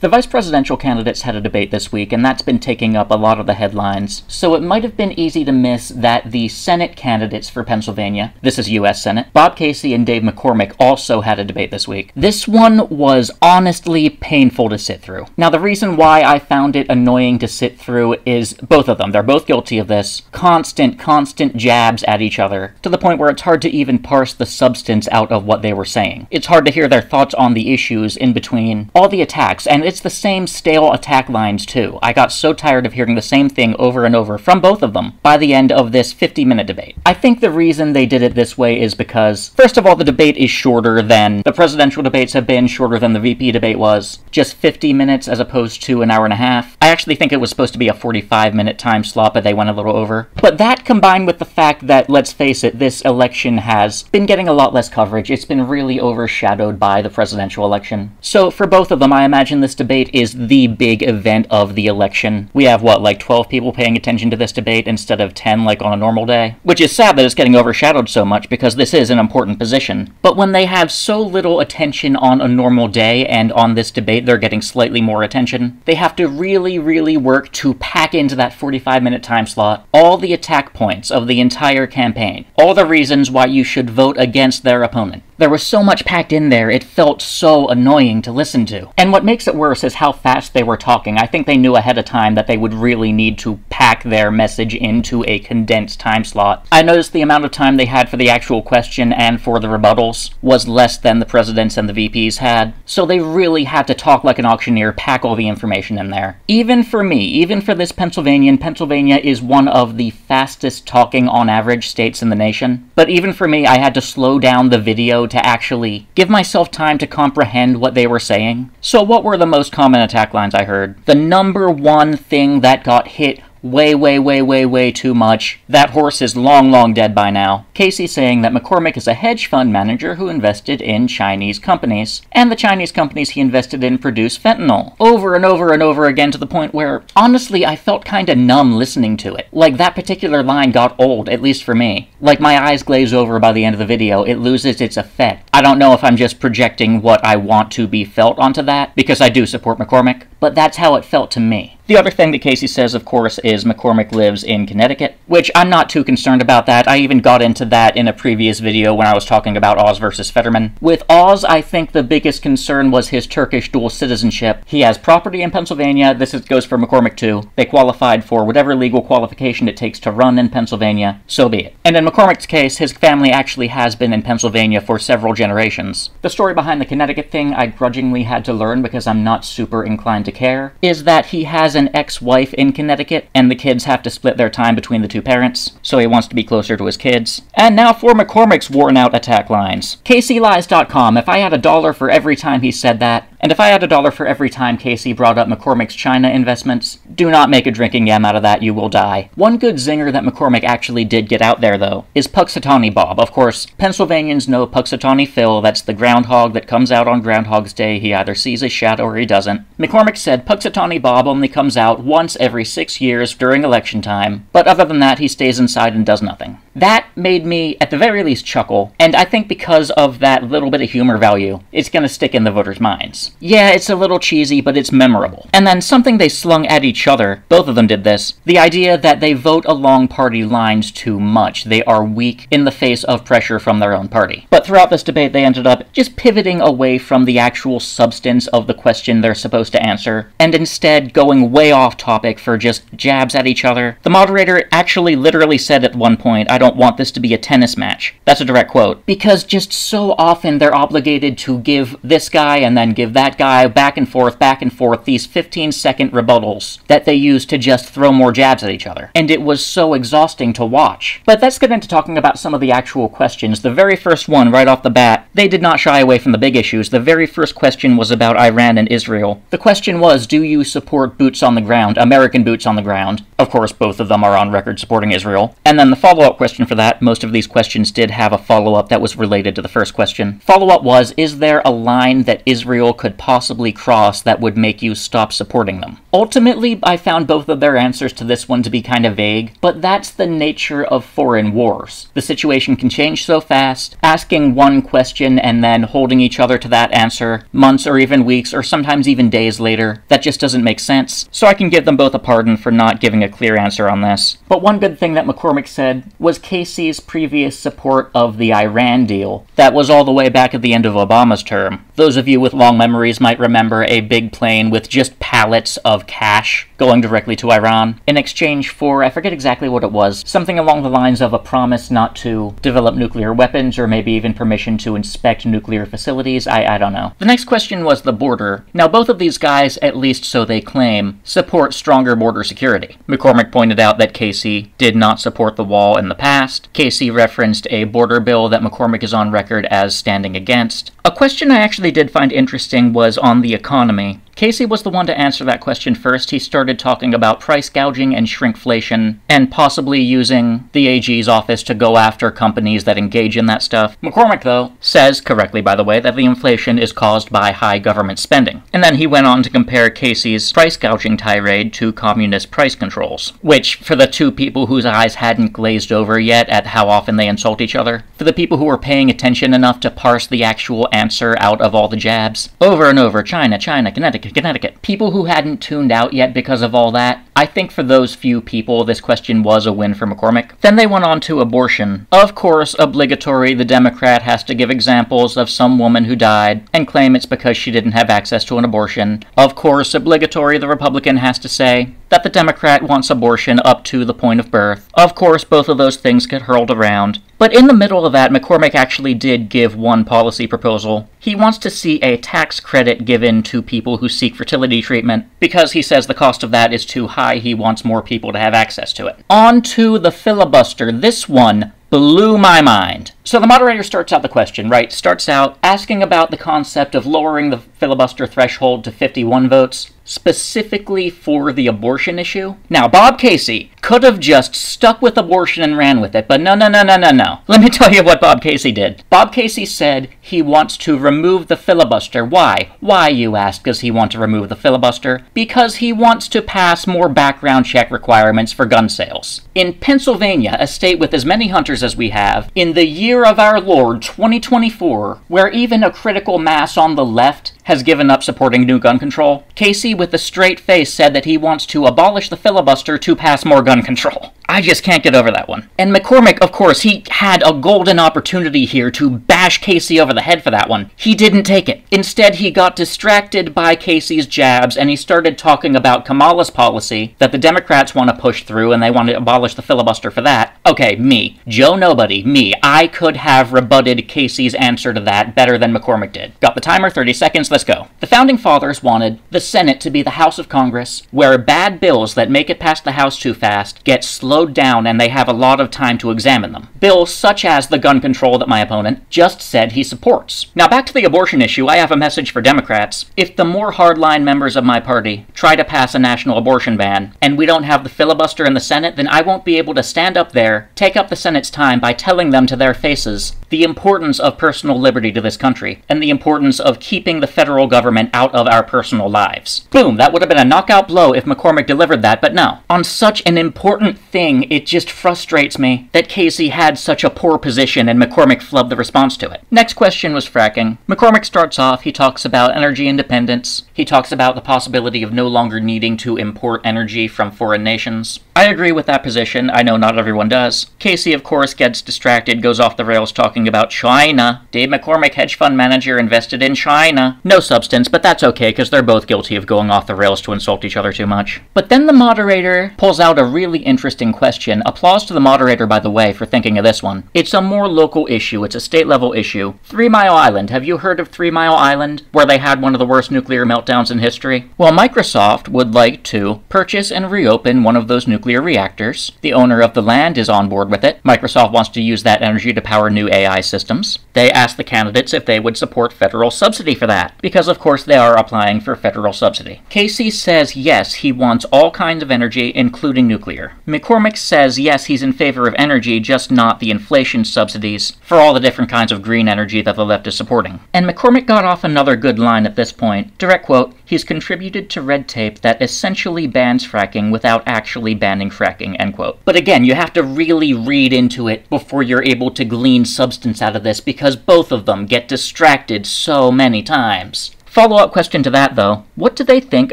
The vice presidential candidates had a debate this week, and that's been taking up a lot of the headlines, so it might have been easy to miss that the Senate candidates for Pennsylvania, this is U.S. Senate, Bob Casey and Dave McCormick also had a debate this week. This one was honestly painful to sit through. Now, the reason why I found it annoying to sit through is both of them, they're both guilty of this, constant, constant jabs at each other, to the point where it's hard to even parse the substance out of what they were saying. It's hard to hear their thoughts on the issues in between all the attacks, and it's the same stale attack lines too. I got so tired of hearing the same thing over and over from both of them by the end of this 50 minute debate. I think the reason they did it this way is because, first of all, the debate is shorter than the presidential debates have been, shorter than the VP debate was. Just 50 minutes as opposed to an hour and a half. I actually think it was supposed to be a 45 minute time slot, but they went a little over. But that combined with the fact that, let's face it, this election has been getting a lot less coverage. It's been really overshadowed by the presidential election. So for both of them, I imagine this debate is the big event of the election. We have, what, like 12 people paying attention to this debate instead of 10 like on a normal day? Which is sad that it's getting overshadowed so much because this is an important position. But when they have so little attention on a normal day and on this debate they're getting slightly more attention, they have to really, really work to pack into that 45 minute time slot all the attack points of the entire campaign, all the reasons why you should vote against their opponent. There was so much packed in there, it felt so annoying to listen to. And what makes it worse is how fast they were talking. I think they knew ahead of time that they would really need to pack their message into a condensed time slot. I noticed the amount of time they had for the actual question and for the rebuttals was less than the presidents and the VPs had, so they really had to talk like an auctioneer, pack all the information in there. Even for me, even for this Pennsylvanian, Pennsylvania is one of the fastest talking on average states in the nation. But even for me, I had to slow down the video to actually give myself time to comprehend what they were saying. So, what were the most common attack lines I heard? The number one thing that got hit way, way, way, way, way too much. That horse is long, long dead by now. Casey saying that McCormick is a hedge fund manager who invested in Chinese companies, and the Chinese companies he invested in produce fentanyl. Over and over and over again to the point where, honestly, I felt kinda numb listening to it. Like, that particular line got old, at least for me. Like, my eyes glaze over by the end of the video, it loses its effect. I don't know if I'm just projecting what I want to be felt onto that, because I do support McCormick, but that's how it felt to me. The other thing that Casey says, of course, is McCormick lives in Connecticut, which I'm not too concerned about that. I even got into that in a previous video when I was talking about Oz versus Fetterman. With Oz, I think the biggest concern was his Turkish dual citizenship. He has property in Pennsylvania. This is, goes for McCormick too. They qualified for whatever legal qualification it takes to run in Pennsylvania, so be it. And in McCormick's case, his family actually has been in Pennsylvania for several generations. The story behind the Connecticut thing I grudgingly had to learn because I'm not super inclined to care, is that he has an ex-wife in Connecticut, and the kids have to split their time between the two parents, so he wants to be closer to his kids. And now for McCormick's worn-out attack lines. CaseyLies.com, if I had a dollar for every time he said that, and if I had a dollar for every time Casey brought up McCormick's China investments, do not make a drinking game out of that, you will die. One good zinger that McCormick actually did get out there, though, is Punxsutawney Bob. Of course, Pennsylvanians know Punxsutawney Phil, that's the groundhog that comes out on Groundhog's Day. He either sees his shadow or he doesn't. McCormick said Punxsutawney Bob only comes out once every six years during election time, but other than that, he stays inside and does nothing. That made me, at the very least, chuckle, and I think because of that little bit of humor value, it's gonna stick in the voters' minds. Yeah, it's a little cheesy, but it's memorable. And then something they slung at each other, both of them did this, the idea that they vote along party lines too much. They are weak in the face of pressure from their own party. But throughout this debate, they ended up just pivoting away from the actual substance of the question they're supposed to answer, and instead going way off topic for just jabs at each other. The moderator actually literally said at one point, I don't want this to be a tennis match. That's a direct quote. Because just so often they're obligated to give this guy and then give that guy back and forth, back and forth, these 15 second rebuttals that they use to just throw more jabs at each other. And it was so exhausting to watch. But let's get into talking about some of the actual questions. The very first one, right off the bat, they did not shy away from the big issues. The very first question was about Iran and Israel. The question was, do you support boots on the ground, American boots on the ground? Of course, both of them are on record supporting Israel. And then the follow up question for that, most of these questions did have a follow up that was related to the first question. Follow up was, is there a line that Israel could possibly cross that would make you stop supporting them? Ultimately, I found both of their answers to this one to be kind of vague, but that's the nature of foreign wars. The situation can change so fast, asking one question and then holding each other to that answer months or even weeks or sometimes even days later, that just doesn't make sense. So I can give them both a pardon for not giving a clear answer on this. But one good thing that McCormick said was Casey's previous support of the Iran deal. That was all the way back at the end of Obama's term. Those of you with long memories might remember a big plane with just pallets of cash going directly to Iran in exchange for, I forget exactly what it was, something along the lines of a promise not to develop nuclear weapons or maybe even permission to inspect nuclear facilities. I, I don't know. The next question was the border. Now, both of these guys, at least so they claim, support stronger border security. McCormick pointed out that Casey did not support the wall in the past. Casey referenced a border bill that McCormick is on record as standing against. A question I actually did find interesting was on the economy. Casey was the one to answer that question first. He started talking about price gouging and shrinkflation, and possibly using the AG's office to go after companies that engage in that stuff. McCormick, though, says, correctly by the way, that the inflation is caused by high government spending. And then he went on to compare Casey's price gouging tirade to communist price controls, which, for the two people whose eyes hadn't glazed over yet at how often they insult each other, for the people who were paying attention enough to parse the actual answer out of all the jabs, over and over China, China, Connecticut, Connecticut. People who hadn't tuned out yet because of all that, I think for those few people, this question was a win for McCormick. Then they went on to abortion. Of course, obligatory, the Democrat has to give examples of some woman who died and claim it's because she didn't have access to an abortion. Of course, obligatory, the Republican has to say that the Democrat wants abortion up to the point of birth. Of course, both of those things get hurled around. But in the middle of that, McCormick actually did give one policy proposal. He wants to see a tax credit given to people who seek fertility treatment. Because he says the cost of that is too high, he wants more people to have access to it. On to the filibuster. This one blew my mind. So the moderator starts out the question, right? Starts out asking about the concept of lowering the filibuster threshold to 51 votes specifically for the abortion issue. Now, Bob Casey could have just stuck with abortion and ran with it, but no, no, no, no, no, no. Let me tell you what Bob Casey did. Bob Casey said he wants to remove the filibuster. Why? Why, you ask, does he want to remove the filibuster? Because he wants to pass more background check requirements for gun sales. In Pennsylvania, a state with as many hunters as we have, in the year of our Lord 2024, where even a critical mass on the left has given up supporting new gun control, Casey, with a straight face, said that he wants to abolish the filibuster to pass more gun control. I just can't get over that one. And McCormick, of course, he had a golden opportunity here to bash Casey over the head for that one. He didn't take it. Instead, he got distracted by Casey's jabs and he started talking about Kamala's policy that the Democrats want to push through and they want to abolish the filibuster for that. Okay, me, Joe Nobody, me, I could have rebutted Casey's answer to that better than McCormick did. Got the timer, 30 seconds, let's go. The Founding Fathers wanted the Senate to be the House of Congress where bad bills that make it past the House too fast get slowed slowed down and they have a lot of time to examine them. Bills such as the gun control that my opponent just said he supports. Now back to the abortion issue, I have a message for Democrats. If the more hardline members of my party try to pass a national abortion ban, and we don't have the filibuster in the Senate, then I won't be able to stand up there, take up the Senate's time by telling them to their faces the importance of personal liberty to this country, and the importance of keeping the federal government out of our personal lives. Boom, that would have been a knockout blow if McCormick delivered that, but no. On such an important thing, it just frustrates me that Casey had such a poor position and McCormick flubbed the response to it. Next question was fracking. McCormick starts off, he talks about energy independence, he talks about the possibility of no longer needing to import energy from foreign nations. I agree with that position. I know not everyone does. Casey, of course, gets distracted, goes off the rails talking about China. Dave McCormick, hedge fund manager, invested in China. No substance, but that's okay because they're both guilty of going off the rails to insult each other too much. But then the moderator pulls out a really interesting question. Applause to the moderator, by the way, for thinking of this one. It's a more local issue, it's a state level issue. Three Mile Island. Have you heard of Three Mile Island, where they had one of the worst nuclear meltdowns in history? Well, Microsoft would like to purchase and reopen one of those nuclear nuclear reactors. The owner of the land is on board with it. Microsoft wants to use that energy to power new AI systems. They asked the candidates if they would support federal subsidy for that, because of course they are applying for federal subsidy. Casey says yes, he wants all kinds of energy, including nuclear. McCormick McCormick says yes, he's in favor of energy, just not the inflation subsidies for all the different kinds of green energy that the left is supporting. And McCormick got off another good line at this point. Direct quote, he's contributed to red tape that essentially bans fracking without actually banning fracking, end quote. But again, you have to really read into it before you're able to glean substance out of this because both of them get distracted so many times. Follow up question to that, though what do they think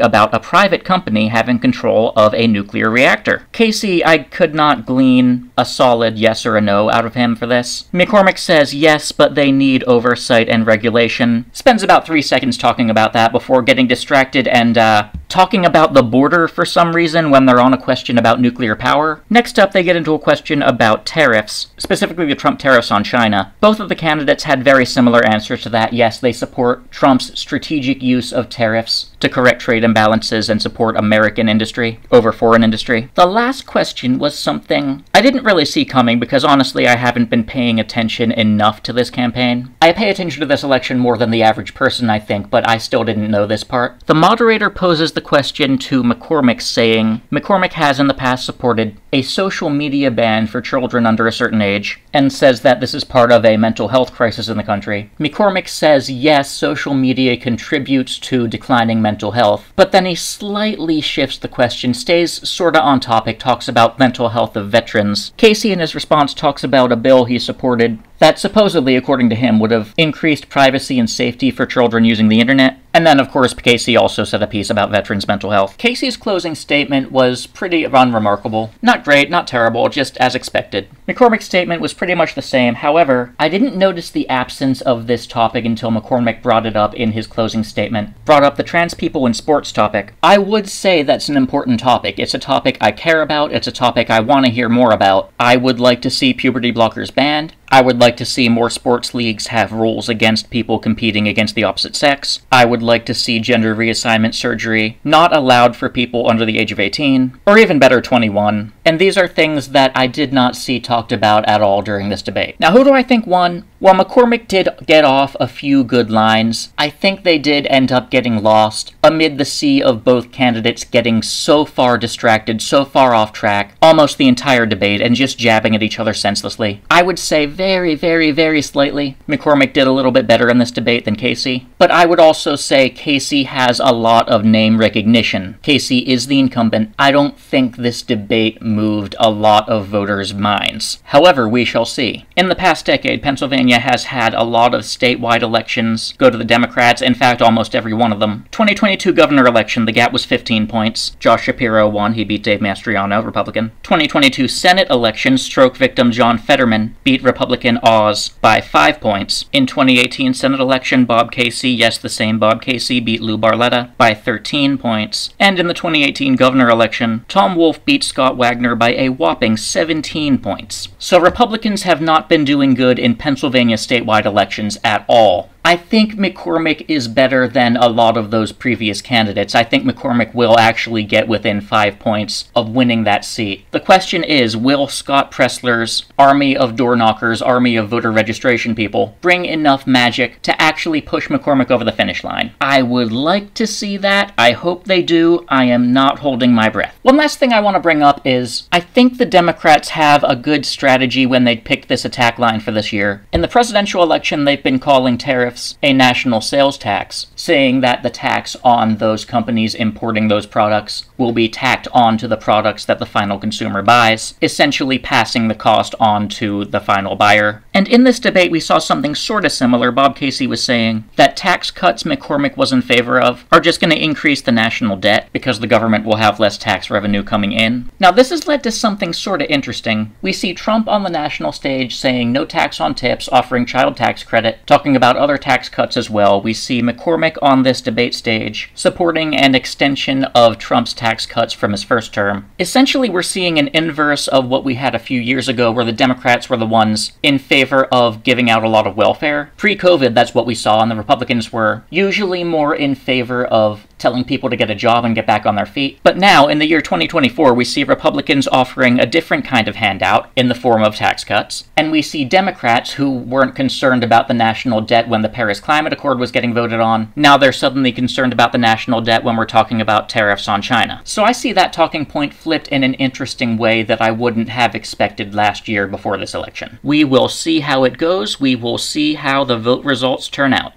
about a private company having control of a nuclear reactor? Casey, I could not glean a solid yes or a no out of him for this. McCormick says yes, but they need oversight and regulation. Spends about three seconds talking about that before getting distracted and, uh, talking about the border for some reason when they're on a question about nuclear power. Next up, they get into a question about tariffs, specifically the Trump tariffs on China. Both of the candidates had very similar answers to that. Yes, they support Trump's strategic use of tariffs to correct trade imbalances and support American industry over foreign industry. The last question was something I didn't really see coming because honestly I haven't been paying attention enough to this campaign. I pay attention to this election more than the average person, I think, but I still didn't know this part. The moderator poses the question to McCormick saying, McCormick has in the past supported a social media ban for children under a certain age and says that this is part of a mental health crisis in the country. McCormick says yes, social media contributes to declining mental health, but then he slightly shifts the question, stays sorta on topic, talks about mental health of veterans. Casey, in his response, talks about a bill he supported that supposedly, according to him, would have increased privacy and safety for children using the internet. And then, of course, Casey also said a piece about veterans' mental health. Casey's closing statement was pretty unremarkable. Not great, not terrible, just as expected. McCormick's statement was pretty much the same. However, I didn't notice the absence of this topic until McCormick brought it up in his closing statement. Brought up the trans people in sports topic. I would say that's an important topic. It's a topic I care about, it's a topic I want to hear more about. I would like to see puberty blockers banned. I would like to see more sports leagues have rules against people competing against the opposite sex. I would like to see gender reassignment surgery not allowed for people under the age of 18, or even better, 21. And these are things that I did not see talked about at all during this debate. Now, who do I think won? Well, McCormick did get off a few good lines. I think they did end up getting lost amid the sea of both candidates getting so far distracted, so far off track, almost the entire debate, and just jabbing at each other senselessly. I would say very, very, very slightly, McCormick did a little bit better in this debate than Casey. But I would also say Casey has a lot of name recognition. Casey is the incumbent. I don't think this debate moved a lot of voters' minds. However, we shall see. In the past decade, Pennsylvania has had a lot of statewide elections go to the Democrats, in fact, almost every one of them. 2022 governor election, the gap was 15 points. Josh Shapiro won, he beat Dave Mastriano, Republican. 2022 Senate election, stroke victim John Fetterman beat Republican Oz by 5 points. In 2018 Senate election, Bob Casey, yes, the same Bob Casey, beat Lou Barletta by 13 points. And in the 2018 governor election, Tom Wolf beat Scott Wagner by a whopping 17 points. So Republicans have not been doing good in Pennsylvania statewide elections at all. I think McCormick is better than a lot of those previous candidates. I think McCormick will actually get within five points of winning that seat. The question is will Scott Presler's army of door knockers, army of voter registration people, bring enough magic to actually push McCormick over the finish line? I would like to see that. I hope they do. I am not holding my breath. One last thing I want to bring up is I think the Democrats have a good strategy when they picked this attack line for this year. In the presidential election, they've been calling tariffs a national sales tax, saying that the tax on those companies importing those products will be tacked on to the products that the final consumer buys, essentially passing the cost on to the final buyer. And in this debate, we saw something sort of similar. Bob Casey was saying that tax cuts McCormick was in favor of are just going to increase the national debt because the government will have less tax revenue coming in. Now, this has led to something sort of interesting. We see Trump on the national stage saying no tax on tips, offering child tax credit, talking about tax cuts as well. We see McCormick on this debate stage supporting an extension of Trump's tax cuts from his first term. Essentially, we're seeing an inverse of what we had a few years ago, where the Democrats were the ones in favor of giving out a lot of welfare. Pre COVID, that's what we saw, and the Republicans were usually more in favor of telling people to get a job and get back on their feet. But now, in the year 2024, we see Republicans offering a different kind of handout in the form of tax cuts, and we see Democrats who weren't concerned about the national debt when the Paris Climate Accord was getting voted on. Now they're suddenly concerned about the national debt when we're talking about tariffs on China. So I see that talking point flipped in an interesting way that I wouldn't have expected last year before this election. We will see how it goes. We will see how the vote results turn out.